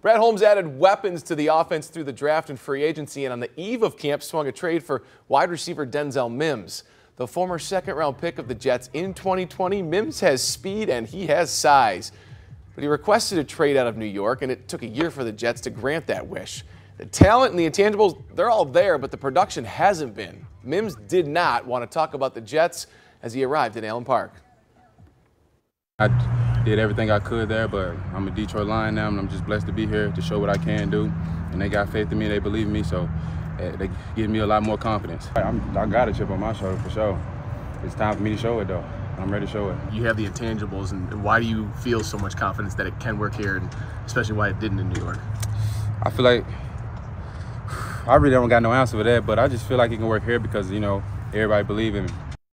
Brad Holmes added weapons to the offense through the draft and free agency, and on the eve of camp swung a trade for wide receiver Denzel Mims. The former second round pick of the Jets in 2020, Mims has speed and he has size. But he requested a trade out of New York, and it took a year for the Jets to grant that wish. The talent and the intangibles, they're all there, but the production hasn't been. Mims did not want to talk about the Jets as he arrived in Allen Park. I did everything I could there, but I'm a Detroit Lion now, and I'm just blessed to be here to show what I can do. And they got faith in me, they believe in me, so eh, they give me a lot more confidence. I'm, I got a chip on my shoulder for sure. It's time for me to show it, though. I'm ready to show it. You have the intangibles, and why do you feel so much confidence that it can work here, and especially why it didn't in New York? I feel like I really don't got no answer for that, but I just feel like it can work here because you know everybody believe in me.